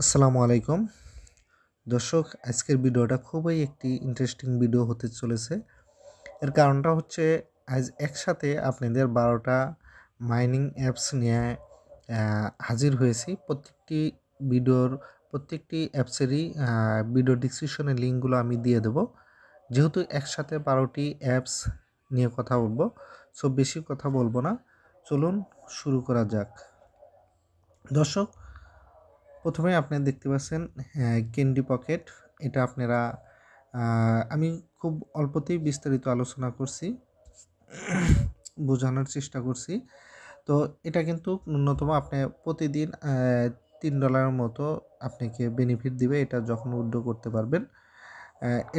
আসসালামু আলাইকুম। দর্শক, আজকের ভিডিওটা খুবই একটি ইন্টারেস্টিং ভিডিও হতে চলেছে। এর কারণটা হচ্ছে, আজ একসাথে আপনাদের বারোটা মাইনিং অ্যাপস নিয়ে হাজির হয়েছি। প্রত্যেকটি ভিডিওর প্রত্যেকটি অ্যাপসেরই ভিডিও ডিসক্রিপশনের লিঙ্কগুলো আমি দিয়ে দেব। যেহেতু একসাথে বারোটি অ্যাপস নিয়ে কথা বলব সো বেশি কথা বলব না। চলুন শুরু করা যাক। দর্শক প্রথমে আপনারা দেখতে পাচ্ছেন ক্যান্ডি পকেট এটা আপনারা আমি খুব অল্পতেই বিস্তারিত আলোচনা করছি, বোঝানোর চেষ্টা করছি। তো এটা কিন্তু ন্যূনতম আপনি প্রতিদিন তিন ডলারের মতো আপনাকে বেনিফিট দিবে, এটা যখন উইড্রো করতে পারবেন।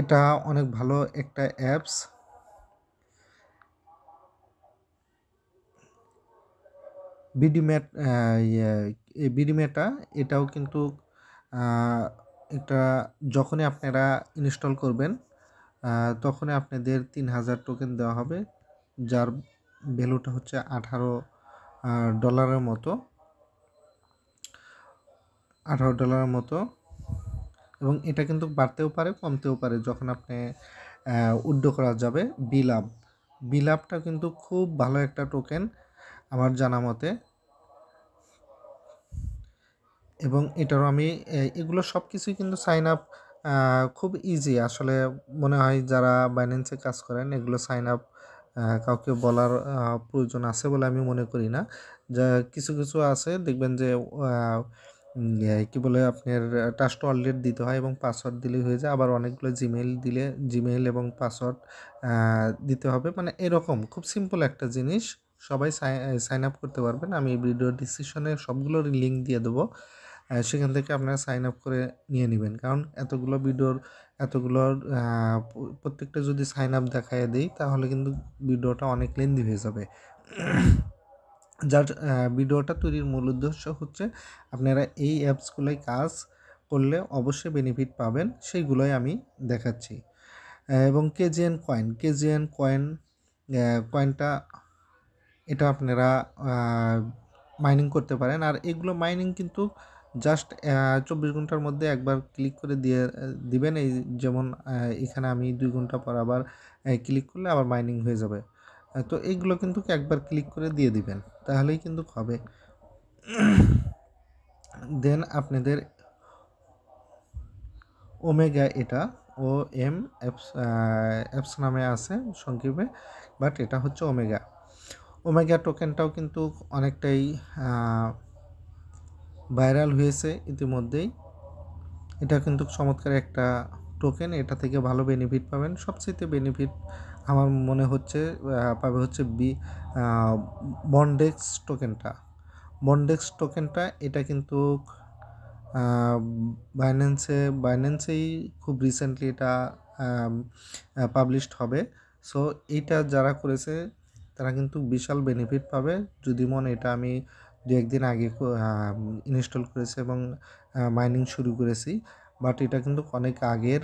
এটা অনেক ভালো একটা অ্যাপস বিডিম্যাট এই বিডিম্যাটা এটাও কিন্তু এটা যখনই আপনারা ইনস্টল করবেন তখনই আপনাদের তিন হাজার টোকেন দেওয়া হবে, যার ভ্যালুটা হচ্ছে আঠারো ডলারের মতো। আঠারো ডলারের মতো। এবং এটা কিন্তু বাড়তেও পারে, কমতেও পারে, যখন আপনি উড্ডো করা যাবে, বিলাপ। বিলাপটা কিন্তু খুব ভালো একটা টোকেন আমার জানা মতে। এবং এটারও আমি এগুলো সব কিছুই কিন্তু সাইন আপ খুব ইজি আসলে মনে হয় যারা বাইন্যান্সে কাজ করেন, এগুলো সাইন আপ কাউকে বলার প্রয়োজন আছে বলে আমি মনে করি না। যা, কিছু কিছু আছে, দেখবেন যে কি বলে আপনার টাস্ট ওয়ালেট দিতে হয় এবং পাসওয়ার্ড দিলেই হয়ে যায়। আবার অনেকগুলো জিমেইল দিলে জিমেইল এবং পাসওয়ার্ড দিতে হবে। মানে এরকম, খুব সিম্পল একটা জিনিস। সবাই সাইন আপ করতে পারবেন। আমি ভিডিও ডিসক্রিপশনে সবগুলোর লিঙ্ক দিয়ে দেবো। সেখান থেকে আপনারা সাইন আপ করে নিয়ে নেবেন। কারণ এতগুলো ভিডিওর এতগুলোর প্রত্যেকটা যদি সাইন আপ দেখায় দিই, তাহলে কিন্তু ভিডিওটা অনেক লেন্দি হয়ে যাবে। যার ভিডিওটা তৈরির মূল উদ্দেশ্য হচ্ছে আপনারা এই অ্যাপসগুলোয় কাজ করলে অবশ্যই বেনিফিট পাবেন, সেইগুলোই আমি দেখাচ্ছি। এবং কেজিএন কয়েন কেজিএন কয়েন কয়েনটা এটা আপনারা মাইনিং করতে পারেন। আর এগুলো মাইনিং কিন্তু জাস্ট চব্বিশ ঘণ্টার মধ্যে একবার ক্লিক করে দিয়ে, দিবেন। এই যেমন এখানে আমি দুই ঘণ্টা পর আবার ক্লিক করলে আবার মাইনিং হয়ে যাবে। তো এইগুলো কিন্তু একবার ক্লিক করে দিয়ে দিবেন, তাহলেই কিন্তু হবে। দেন আপনাদের ওমেগা এটা ও এম অ্যাপস অ্যাপস নামে আছে সংক্ষেপে বাট এটা হচ্ছে ওমেগা ওমেগা টোকেনটাও কিন্তু অনেকটাই ভাইরাল হয়েছে ইতিমধ্যেই। এটা কিন্তু চমৎকার একটা টোকেন এটা থেকে ভালো বেনিফিট পাবেন। সবচেয়ে বেনিফিট আমার মনে হচ্ছে পাবে হচ্ছে বি বন্ডেক্স টোকেনটা বন্ডেক্স টোকেনটা এটা কিন্তু বাইন্যান্সে বাইন্যান্সেই খুব রিসেন্টলি এটা পাবলিশড হবে। সো এইটা যারা করেছে, তারা কিন্তু বিশাল বেনিফিট পাবে। যদি মনে এটা আমি দু একদিন আগে ইনস্টল করেছি এবং মাইনিং শুরু করেছি। বাট এটা কিন্তু অনেক আগের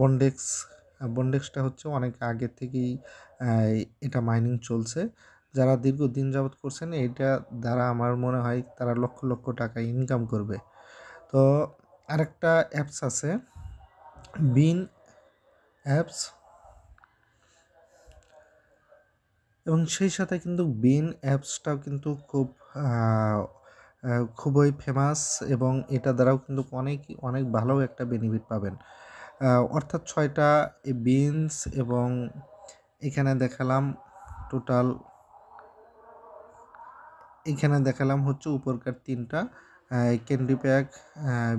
বন্ডেক্স বন্ডেক্সটা হচ্ছে অনেক আগের থেকেই এটা মাইনিং চলছে। যারা দীর্ঘদিন যাবৎ করছেন এইটা দ্বারা আমার মনে হয় তারা লক্ষ লক্ষ টাকা ইনকাম করবে। তো আরেকটা অ্যাপস আছে বিন অ্যাপস এবং সেই সাথে কিন্তু বিন অ্যাপসটাও কিন্তু খুব খুবই ফেমাস এবং এটা দ্বারাও কিন্তু অনেক অনেক ভালো একটা বেনিফিট পাবেন। অর্থাৎ ছয়টা বিনস এবং এখানে দেখালাম টোটাল এখানে দেখালাম হচ্ছে উপরকার তিনটা candy pack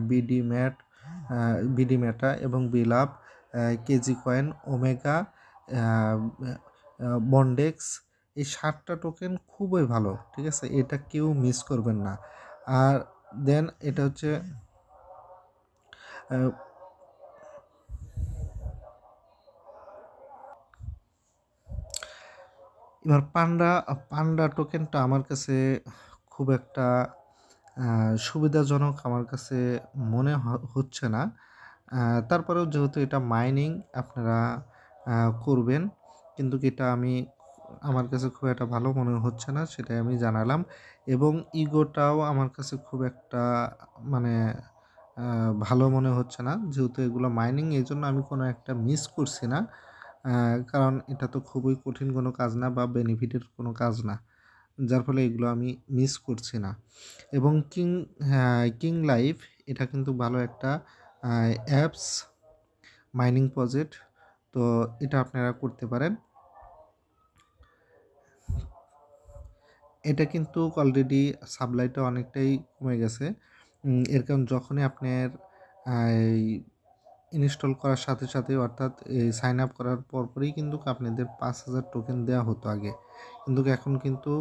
BD matte BD Meta এবং বিলাপ কেজি কয়েন ওমেগা বন্ডেক্স, এই সাতটা টোকেন খুবই ভালো, ঠিক আছে? এটা কেউ মিস করবেন না। আর দেন এটা হচ্ছে এবার পান্ডা পান্ডা টোকেনটা আমার কাছে খুব একটা সুবিধাজনক আমার কাছে মনে হচ্ছে না। তারপরেও যেহেতু এটা মাইনিং আপনারা করবেন। কিন্তু এটা আমি আমার কাছে খুব একটা ভালো মনে হচ্ছে না, সেটাই আমি জানালাম। এবং ইগোটাও আমার কাছে খুব একটা মানে ভালো মনে হচ্ছে না, যেহেতু এগুলো মাইনিং এই জন্য আমি কোনো একটা মিস করছি না। কারণ এটা তো খুবই কঠিন কোনো কাজ না বা বেনিফিটের কোনো কাজ না, যার ফলে এগুলো আমি মিস করছি না। এবং কিং কিং লাইফ এটা কিন্তু ভালো একটা অ্যাপস মাইনিং প্রজেক্ট তো এটা আপনারা করতে পারেন। এটা কিন্তু অলরেডি সাপ্লাইটা অনেকটাই কমে গেছে। এর কারণ যখনই আপনার ইনস্টল করার সাথে সাথে অর্থাৎ এই সাইন আপ করার পরপরই কিন্তু আপনাদের পাঁচ হাজার টোকেন দেওয়া হতো আগে। কিন্তু এখন কিন্তু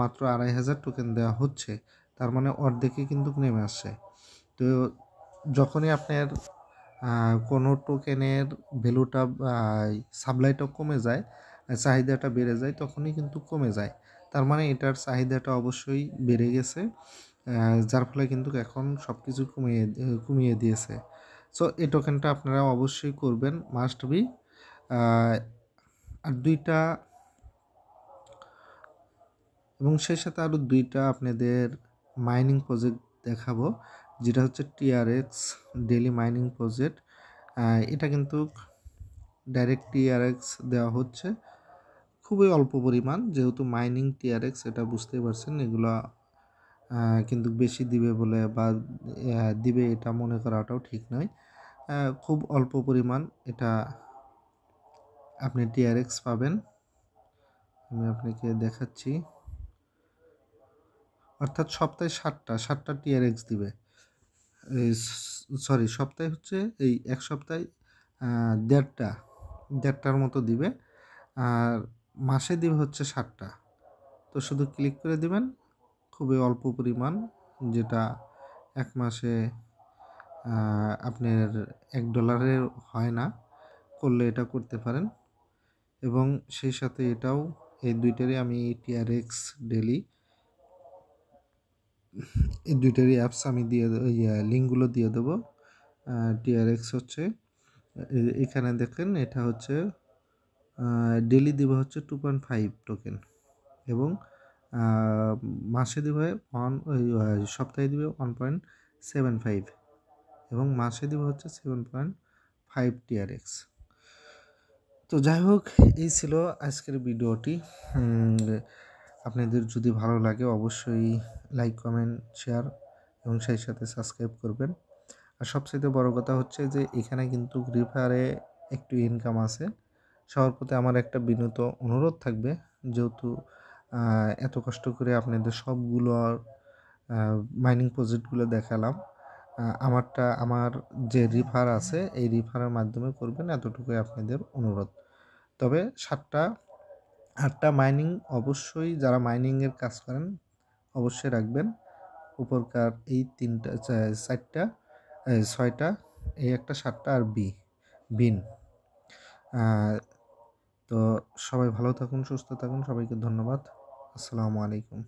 মাত্র আড়াই হাজার টোকেন দেওয়া হচ্ছে। তার মানে অর্ধেকে কিন্তু নেমে আসছে। তো যখনই আপনার কোনো টোকেনের ভ্যালুটা সাপ্লাইটা কমে যায়, চাহিদাটা বেড়ে যায়, তখনই কিন্তু কমে যায়। তার মানে এটার চাহিদাটা অবশ্যই বেড়ে গেছে যার ফলে কিন্তু এখন সব কিছু কমিয়ে কমিয়ে দিয়েছে। সো এই টোকেনটা আপনারা অবশ্যই করবেন মাস্ট বি আর দুইটা এবং সেই সাথে আরও দুইটা আপনাদের মাইনিং প্রজেক্ট দেখাবো। যেটা হচ্ছে টিআরএক্স ডেলি মাইনিং প্রজেক্ট এটা কিন্তু ডাইরেক্ট টিআরএক্স দেওয়া হচ্ছে। খুবই অল্প পরিমাণ, যেহেতু মাইনিং টিআরএক্স এটা বুঝতেই পারছেন, এগুলো কিন্তু বেশি দিবে বলে বা দিবে এটা মনে করাটাও ঠিক নয়। খুব অল্প পরিমাণ এটা আপনি টিআরএক্স পাবেন। আমি আপনাকে দেখাচ্ছি। অর্থাৎ সপ্তাহে সাতটা সাতটা টিআরএক্স দিবে। সরি, সপ্তাহে হচ্ছে এই এক সপ্তাহে দেড়টা, দেড়টার মতো দিবে। আর মাসে দিবে হচ্ছে ষাটটা তো শুধু ক্লিক করে দিবেন, খুবই অল্প পরিমাণ, যেটা এক মাসে আপনার এক ডলারে হয় না, করলে এটা করতে পারেন। এবং সেই সাথে এটাও, এই দুইটারই আমি টিআরএক্স ডেলি এই দুইটারই অ্যাপস আমি দিয়ে লিঙ্কগুলো দিয়ে দেবো। টিআরএক্স হচ্ছে এখানে দেখেন, এটা হচ্ছে ডেলি দেবে হচ্ছে টু পয়েন্ট ফাইভ টোকেন এবং মাসে দেবে ওয়ান সপ্তাহে দেবে ওয়ান পয়েন্ট সেভেন ফাইভ এবং মাসে দেবে হচ্ছে সেভেন পয়েন্ট ফাইভ টিআরএক্স তো যাই হোক, এই ছিল আজকের ভিডিওটি। আপনাদের যদি ভালো লাগে অবশ্যই লাইক কমেন্ট শেয়ার এবং সেই সাথে সাবস্ক্রাইব করবেন। আর সবচেয়ে বড় কথা হচ্ছে যে, এখানে কিন্তু ফ্রি ফায়ারে একটু ইনকাম আছে। সবার প্রতি আমার একটা বিনীত অনুরোধ থাকবে, যেহেতু এত কষ্ট করে আপনাদের সবগুলো মাইনিং প্রজেক্টগুলো দেখালাম আমারটা, আমার যে রিফার আছে, এই রিফারের মাধ্যমে করবেন এতটুকুই আপনাদের অনুরোধ। তবে সাতটা আটটা মাইনিং অবশ্যই যারা মাইনিংয়ের কাজ করেন, অবশ্যই রাখবেন। উপরকার এই তিনটা চারটা ছয়টা, এই একটা সাতটা আর বি, বিন। তো সবাই ভালো থাকুন, সুস্থ থাকুন, সবাইকে ধন্যবাদ। আসসালামু আলাইকুম।